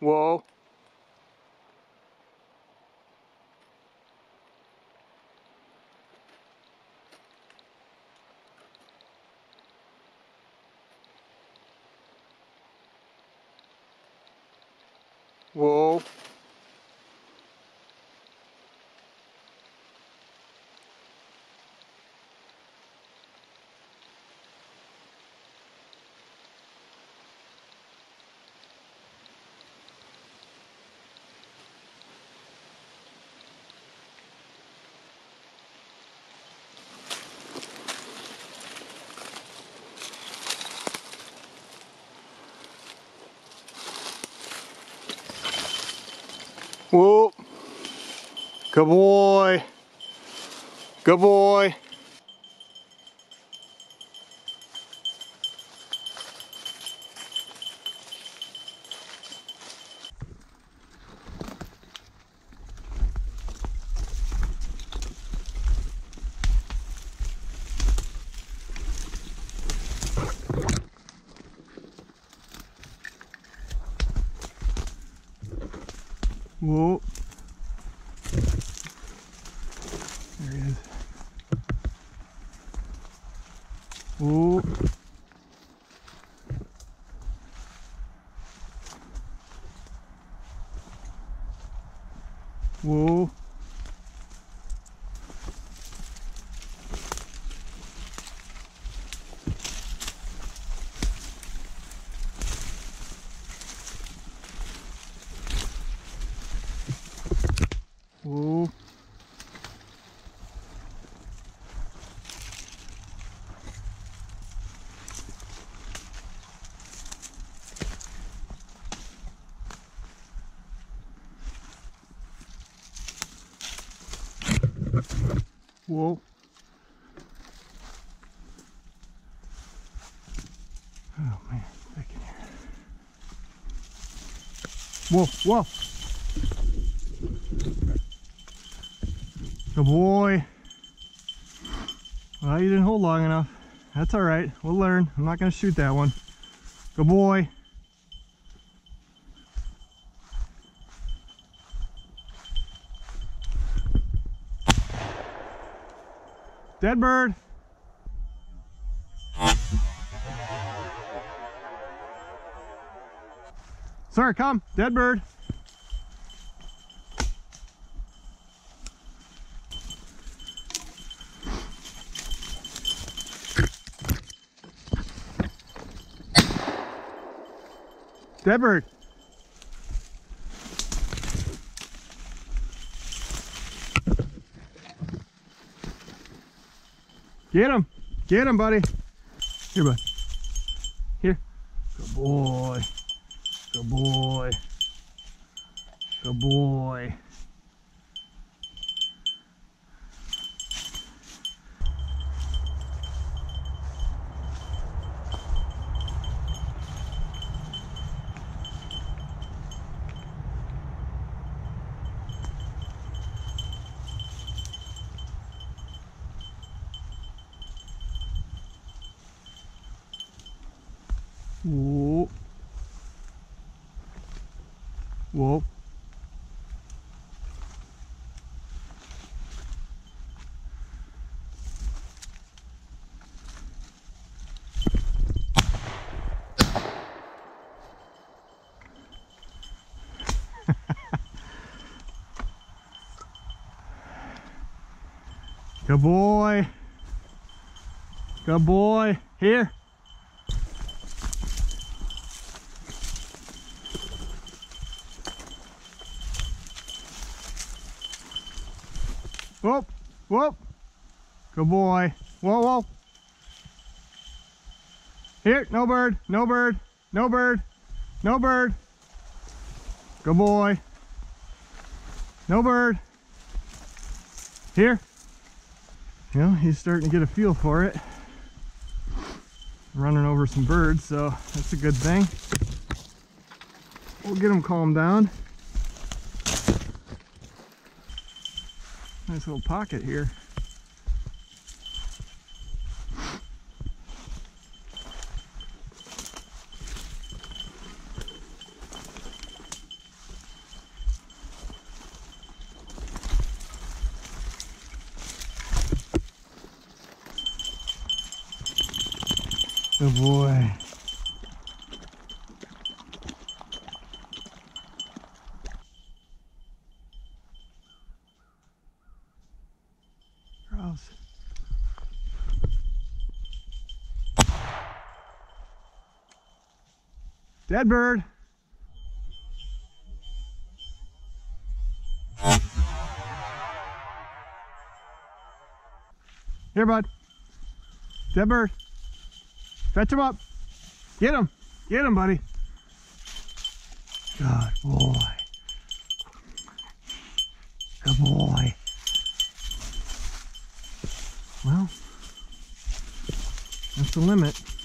Whoa. Whoa. Whoa. Good boy. Good boy. Whoa. There he is. Whoa. Whoa. Whoa. Whoa. Oh man, back in here. Whoa, whoa. Good boy. Well, you didn't hold long enough. That's all right. We'll learn. I'm not going to shoot that one. Good boy. Dead bird. Sawyer, come. Dead bird. Dead bird. Get him. Get him, buddy. Here, bud. Here. Good boy. Good boy. Good boy. Whoa. Whoa. Good boy. Good boy. Here. Whoop, whoop. Good boy. Whoa, whoa. Here, no bird, no bird, no bird, no bird. Good boy. No bird. Here. You know, he's starting to get a feel for it. Running over some birds, so that's a good thing. We'll get him calmed down. Nice little pocket here. Good boy. Dead bird. Here, bud. Dead bird. Fetch him up. Get him. Get him, buddy. Good boy. Good boy. Well, that's the limit.